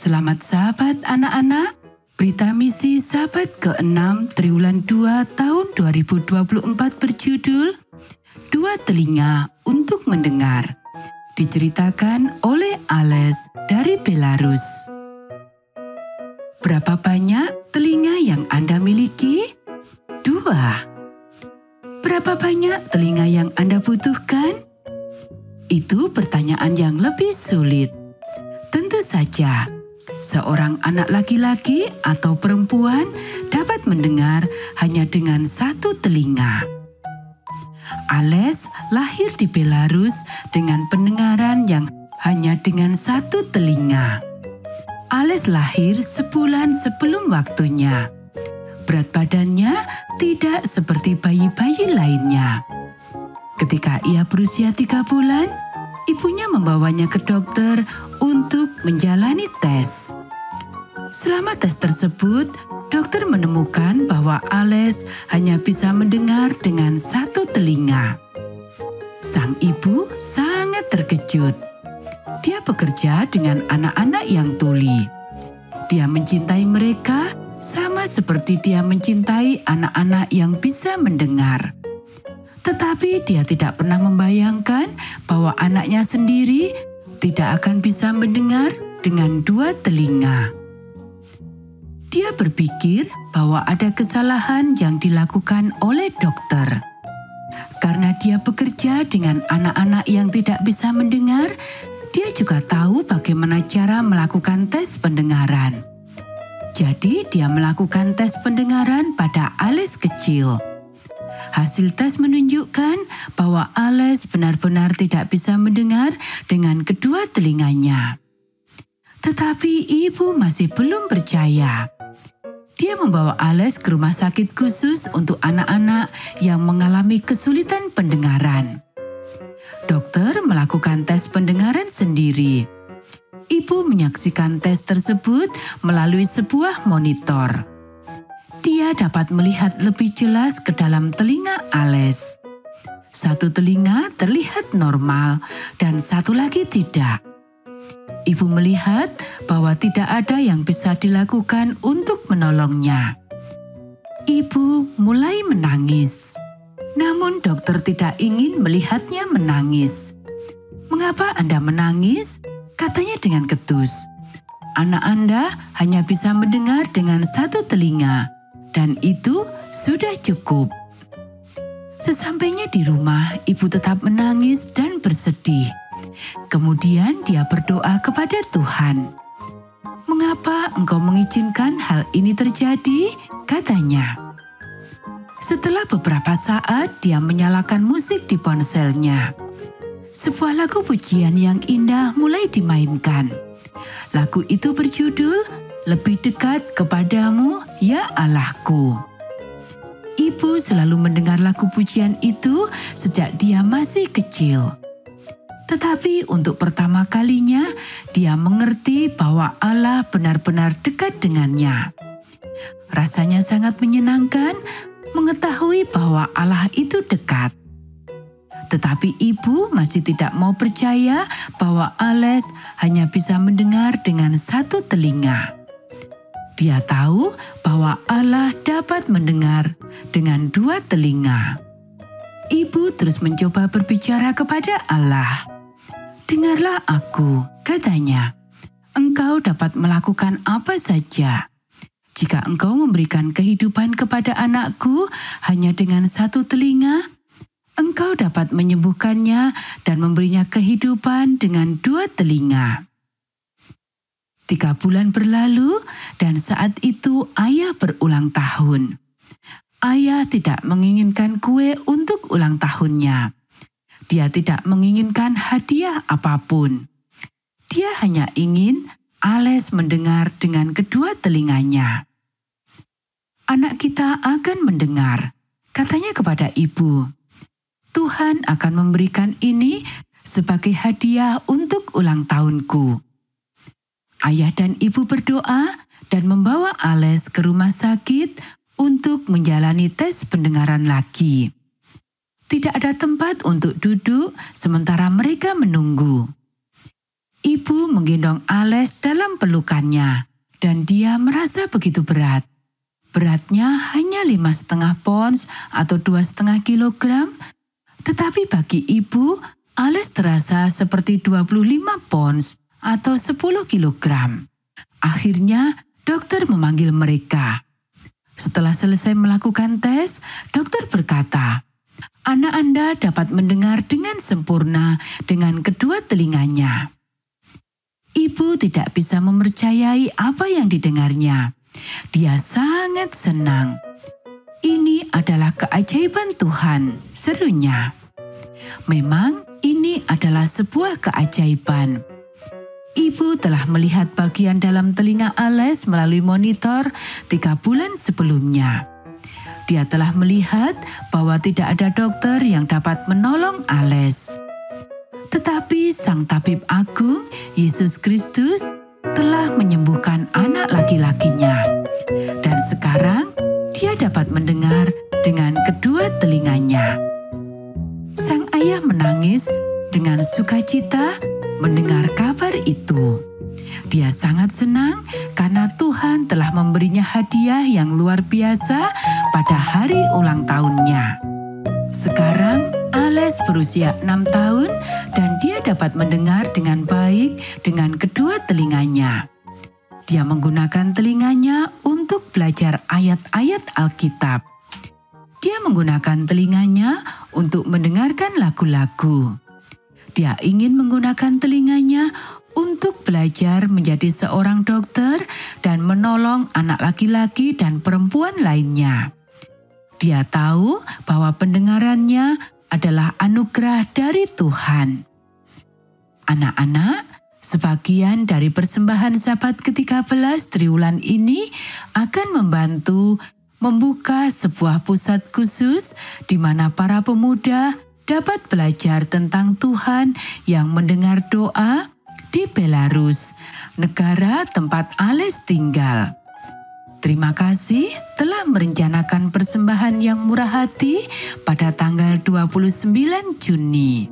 Selamat sahabat anak-anak. Berita misi sahabat ke-6 triwulan 2 tahun 2024 berjudul Dua Telinga untuk Mendengar. Diceritakan oleh Ales dari Belarus. Berapa banyak telinga yang Anda miliki? Dua. Berapa banyak telinga yang Anda butuhkan? Itu pertanyaan yang lebih sulit. Tentu saja, seorang anak laki-laki atau perempuan dapat mendengar hanya dengan satu telinga. Ales lahir di Belarus dengan pendengaran yang hanya dengan satu telinga. Ales lahir sebulan sebelum waktunya. Berat badannya tidak seperti bayi-bayi lainnya. Ketika ia berusia tiga bulan, ibunya membawanya ke dokter untuk menjalani tes. Selama tes tersebut, dokter menemukan bahwa Ales hanya bisa mendengar dengan satu telinga. Sang ibu sangat terkejut. Dia bekerja dengan anak-anak yang tuli. Dia mencintai mereka sama seperti dia mencintai anak-anak yang bisa mendengar. Tetapi dia tidak pernah membayangkan bahwa anaknya sendiri tidak akan bisa mendengar dengan dua telinga. Dia berpikir bahwa ada kesalahan yang dilakukan oleh dokter. Karena dia bekerja dengan anak-anak yang tidak bisa mendengar, dia juga tahu bagaimana cara melakukan tes pendengaran. Jadi, dia melakukan tes pendengaran pada Ales kecil. Hasil tes menunjukkan bahwa Ales benar-benar tidak bisa mendengar dengan kedua telinganya. Tetapi ibu masih belum percaya. Dia membawa Ales ke rumah sakit khusus untuk anak-anak yang mengalami kesulitan pendengaran. Dokter melakukan tes pendengaran sendiri. Ibu menyaksikan tes tersebut melalui sebuah monitor. Dia dapat melihat lebih jelas ke dalam telinga Ales. Satu telinga terlihat normal dan satu lagi tidak. Ibu melihat bahwa tidak ada yang bisa dilakukan untuk menolongnya. Ibu mulai menangis. Namun dokter tidak ingin melihatnya menangis. Mengapa Anda menangis? Katanya dengan ketus. Anak Anda hanya bisa mendengar dengan satu telinga, dan itu sudah cukup. Sesampainya di rumah, ibu tetap menangis dan bersedih. Kemudian dia berdoa kepada Tuhan. "Mengapa engkau mengizinkan hal ini terjadi?" katanya. Setelah beberapa saat, dia menyalakan musik di ponselnya. Sebuah lagu pujian yang indah mulai dimainkan. Lagu itu berjudul "Lebih Dekat Kepadamu, Ya Allahku". Ibu selalu mendengar lagu pujian itu sejak dia masih kecil. Tetapi untuk pertama kalinya, dia mengerti bahwa Allah benar-benar dekat dengannya. Rasanya sangat menyenangkan mengetahui bahwa Allah itu dekat. Tetapi ibu masih tidak mau percaya bahwa Ales hanya bisa mendengar dengan satu telinga. Dia tahu bahwa Allah dapat mendengar dengan dua telinga. Ibu terus mencoba berbicara kepada Allah. "Dengarlah aku," katanya. "Engkau dapat melakukan apa saja." Jika engkau memberikan kehidupan kepada anakku hanya dengan satu telinga, engkau dapat menyembuhkannya dan memberinya kehidupan dengan dua telinga. Tiga bulan berlalu dan saat itu ayah berulang tahun. Ayah tidak menginginkan kue untuk ulang tahunnya. Dia tidak menginginkan hadiah apa pun. Dia hanya ingin Ales mendengar dengan kedua telinganya anak kita akan mendengar. Katanya kepada ibu, Tuhan akan memberikan ini sebagai hadiah untuk ulang tahunku. Ayah dan ibu berdoa dan membawa Ales ke rumah sakit untuk menjalani tes pendengaran lagi. Tidak ada tempat untuk duduk sementara mereka menunggu. Ibu menggendong Ales dalam pelukannya, dan dia merasa begitu berat. Beratnya hanya lima setengah pons atau dua setengah kilogram, tetapi bagi ibu, Ales terasa seperti 25 pons atau 10 kilogram. Akhirnya, dokter memanggil mereka. Setelah selesai melakukan tes, dokter berkata, anak Anda dapat mendengar dengan sempurna dengan kedua telinganya. Ibu tidak bisa mempercayai apa yang didengarnya. Dia sangat senang. Ini adalah keajaiban Tuhan, serunya. Memang ini adalah sebuah keajaiban. Ibu telah melihat bagian dalam telinga Ales melalui monitor tiga bulan sebelumnya. Dia telah melihat bahwa tidak ada dokter yang dapat menolong Ales. Tetapi Sang Tabib Agung, Yesus Kristus, telah menyembuhkan anak laki-lakinya. Dan sekarang dia dapat mendengar dengan kedua telinganya. Sang ayah menangis dengan sukacita mendengar itu. Dia sangat senang karena Tuhan telah memberinya hadiah yang luar biasa pada hari ulang tahunnya. Sekarang Ales berusia enam tahun dan dia dapat mendengar dengan baik dengan kedua telinganya. Dia menggunakan telinganya untuk belajar ayat-ayat Alkitab. Dia menggunakan telinganya untuk mendengarkan lagu-lagu. Dia ingin menggunakan telinganya untuk belajar menjadi seorang dokter dan menolong anak laki-laki dan perempuan lainnya. Dia tahu bahwa pendengarannya adalah anugerah dari Tuhan. Anak-anak, sebagian dari persembahan sabat ke-13 triwulan ini akan membantu membuka sebuah pusat khusus di mana para pemuda dapat belajar tentang Tuhan yang mendengar doa di Belarus, negara tempat Ales tinggal. Terima kasih telah merencanakan persembahan yang murah hati pada tanggal 29 Juni.